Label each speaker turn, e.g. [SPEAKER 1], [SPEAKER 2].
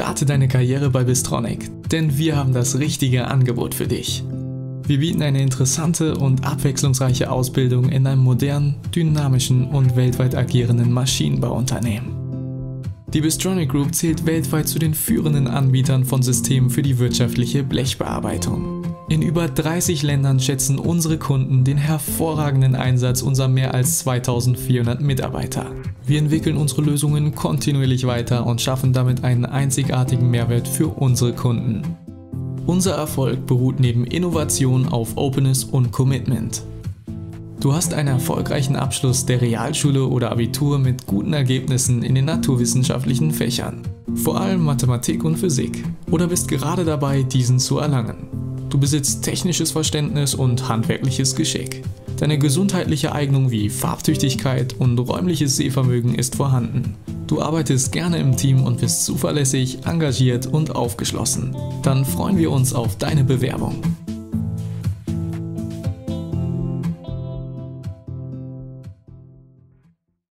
[SPEAKER 1] Starte deine Karriere bei Bistronic, denn wir haben das richtige Angebot für dich. Wir bieten eine interessante und abwechslungsreiche Ausbildung in einem modernen, dynamischen und weltweit agierenden Maschinenbauunternehmen. Die Bistronic Group zählt weltweit zu den führenden Anbietern von Systemen für die wirtschaftliche Blechbearbeitung. In über 30 Ländern schätzen unsere Kunden den hervorragenden Einsatz unserer mehr als 2400 Mitarbeiter. Wir entwickeln unsere Lösungen kontinuierlich weiter und schaffen damit einen einzigartigen Mehrwert für unsere Kunden. Unser Erfolg beruht neben Innovation auf Openness und Commitment. Du hast einen erfolgreichen Abschluss der Realschule oder Abitur mit guten Ergebnissen in den naturwissenschaftlichen Fächern, vor allem Mathematik und Physik, oder bist gerade dabei, diesen zu erlangen. Du besitzt technisches Verständnis und handwerkliches Geschick. Deine gesundheitliche Eignung wie Farbtüchtigkeit und räumliches Sehvermögen ist vorhanden. Du arbeitest gerne im Team und bist zuverlässig, engagiert und aufgeschlossen. Dann freuen wir uns auf deine Bewerbung.